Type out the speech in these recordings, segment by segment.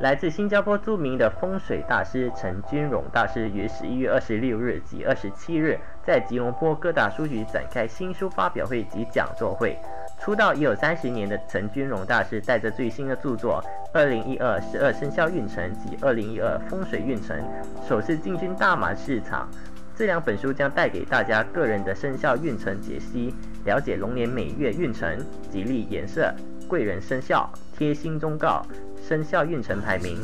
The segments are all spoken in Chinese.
来自新加坡著名的风水大师陈君荣大师于十一月二十六日及二十七日在吉隆坡各大书局展开新书发表会及讲座会。出道已有三十年的陈君荣大师带着最新的著作《二零一二十二生肖运程》及《二零一二风水运程》，首次进军大马市场。这两本书将带给大家个人的生肖运程解析，了解龙年每月运程、吉利颜色、贵人生肖、贴心忠告、生肖运程排名，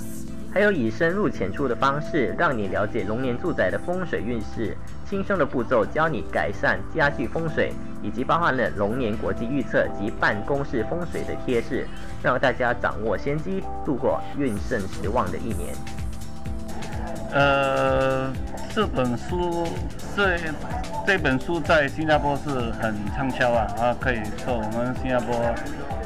还有以深入浅出的方式，让你了解龙年住宅的风水运势。轻松的步骤教你改善家具风水，以及包含了龙年国际预测及办公室风水的贴士，让大家掌握先机，度过运盛时旺的一年。呃，这本书这这本书在新加坡是很畅销啊，啊，可以说我们新加坡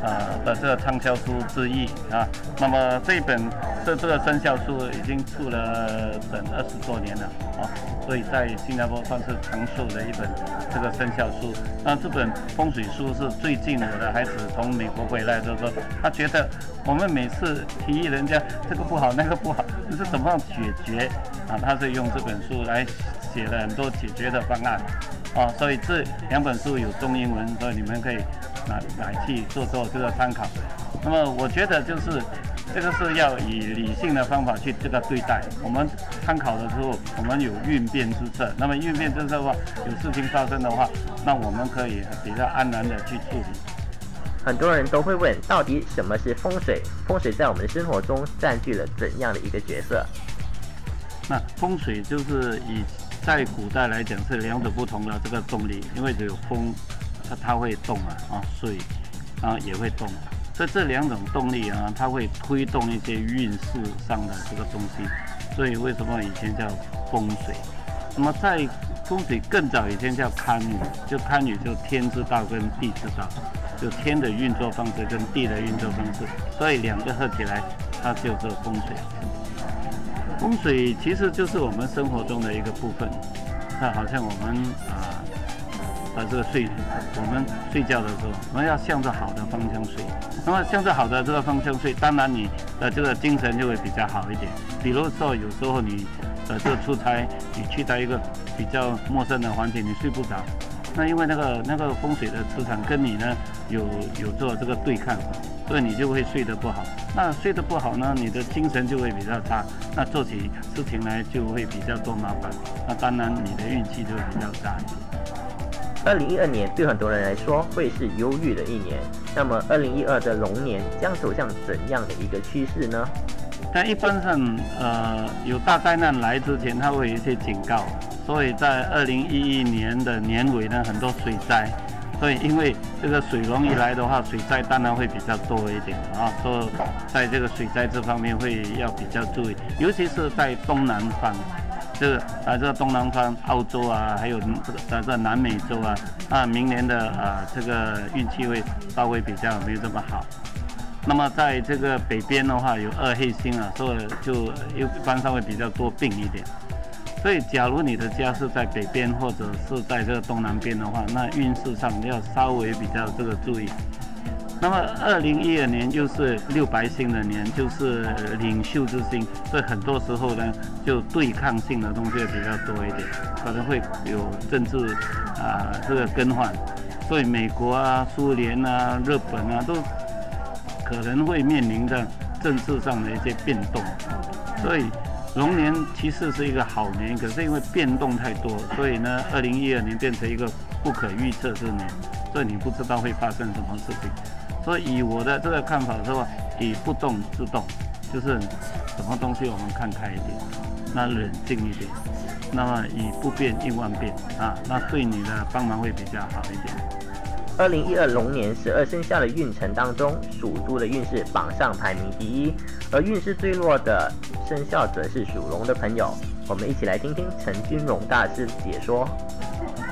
啊的这个畅销书之一啊。那么这本这这个生肖书已经出了整二十多年了啊，所以在新加坡算是长寿的一本这个生肖书。那这本风水书是最近我的孩子从美国回来就说，他觉得我们每次提议人家这个不好那个不好，你是怎么样解决。啊，他是用这本书来写了很多解决的方案，啊，所以这两本书有中英文，所以你们可以拿来去做做这个参考。那么我觉得就是这个是要以理性的方法去这个对待。我们参考的时候，我们有运变之策。那么运变之策的话，有事情发生的话，那我们可以比较安然的去处理。很多人都会问，到底什么是风水？风水在我们的生活中占据了怎样的一个角色？那风水就是以在古代来讲是两种不同的这个动力，因为只有风，它它会动啊啊，水啊也会动，所以这两种动力啊，它会推动一些运势上的这个东西，所以为什么以前叫风水？那么在风水更早以前叫堪舆，就堪舆就天之道跟地之道，就天的运作方式跟地的运作方式，所以两个合起来，它就是风水。风水其实就是我们生活中的一个部分，那好像我们啊，把这个睡，我们睡觉的时候，我们要向着好的方向睡。那么向着好的这个方向睡，当然你的这个精神就会比较好一点。比如说有时候你呃这出差，你去到一个比较陌生的环境，你睡不着，那因为那个那个风水的磁场跟你呢有有做这个对抗。所以你就会睡得不好，那睡得不好呢，你的精神就会比较差，那做起事情来就会比较多麻烦，那当然你的运气就会比较差一点。二零一二年对很多人来说会是忧郁的一年，那么二零一二的龙年将走向怎样的一个趋势呢？在一般上，呃，有大灾难来之前，它会有一些警告，所以在二零一一年的年尾呢，很多水灾。所以，因为这个水龙一来的话，水灾当然会比较多一点啊。所以在这个水灾这方面会要比较注意，尤其是在东南方，这个啊，这个东南方，澳洲啊，还有这个在这南美洲啊，啊，明年的啊这个运气会稍微比较没有这么好。那么在这个北边的话，有二黑星啊，所以就一般上会比较多病一点。所以，假如你的家是在北边或者是在这个东南边的话，那运势上要稍微比较这个注意。那么，二零一二年又是六白星的年，就是领袖之星，所以很多时候呢，就对抗性的东西比较多一点，可能会有政治啊这个更换。所以，美国啊、苏联啊、日本啊，都可能会面临着政治上的一些变动。所以。龙年其实是一个好年，可是因为变动太多，所以呢，二零一二年变成一个不可预测之年，所以你不知道会发生什么事情。所以以我的这个看法的话，以不动自动，就是什么东西我们看开一点，那冷静一点，那么以不变应万变啊，那对你的帮忙会比较好一点。二零一二龙年十二生肖的运程当中，属猪的运势榜上排名第一，而运势最弱的生肖则是属龙的朋友。我们一起来听听陈君荣大师解说。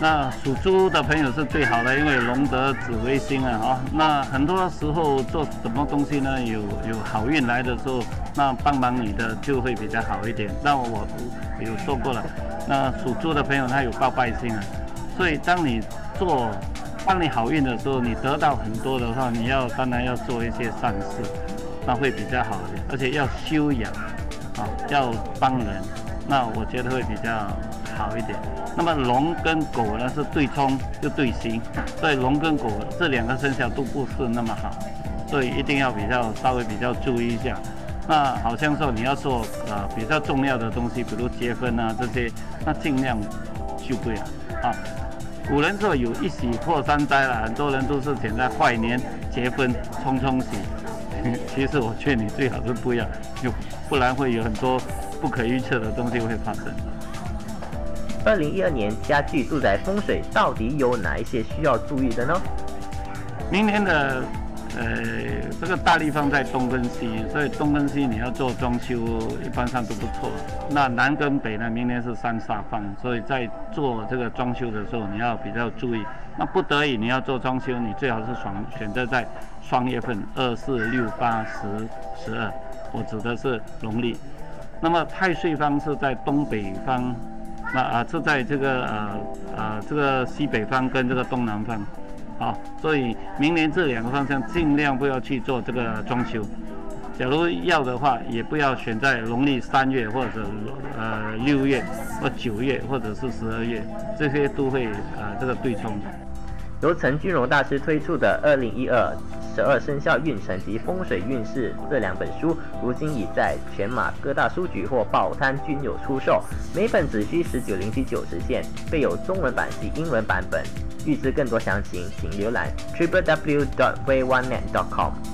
那属猪的朋友是最好的，因为龙得紫微星啊，啊，那很多时候做什么东西呢？有有好运来的时候，那帮忙你的就会比较好一点。那我有说过了，那属猪的朋友他有报拜星啊，所以当你做。当你好运的时候，你得到很多的话，你要当然要做一些善事，那会比较好一点，而且要修养，啊，要帮人，那我觉得会比较好一点。那么龙跟狗呢是对冲就对星，所以龙跟狗这两个生肖都不是那么好，所以一定要比较稍微比较注意一下。那好像说你要做呃比较重要的东西，比如结婚啊这些，那尽量就对了啊。古人说有一喜破三灾了，很多人都是选在坏年结婚冲冲喜。其实我劝你最好是不要，就不然会有很多不可预测的东西会发生。二零一二年家具住宅风水到底有哪一些需要注意的呢？明年的呃这个大力方在东跟西，所以东跟西你要做装修一般上都不错。那南跟北呢，明年是三煞方，所以在做这个装修的时候你要比较注意。那不得已你要做装修，你最好是选选择在双月份二四六八十十二，我指的是农历。那么太岁方是在东北方。那啊，是在这个呃呃这个西北方跟这个东南方，好，所以明年这两个方向尽量不要去做这个装修。假如要的话，也不要选在农历三月或者呃六月或九月或者是十二月，这些都会呃这个对冲。由陈君荣大师推出的《二零一二十二生肖运程及风水运势》这两本书，如今已在全马各大书局或报摊均有出售，每本只需十九零七九十件，备有中文版及英文版本。预知更多详情，请浏览 triplew.wayonenet.com。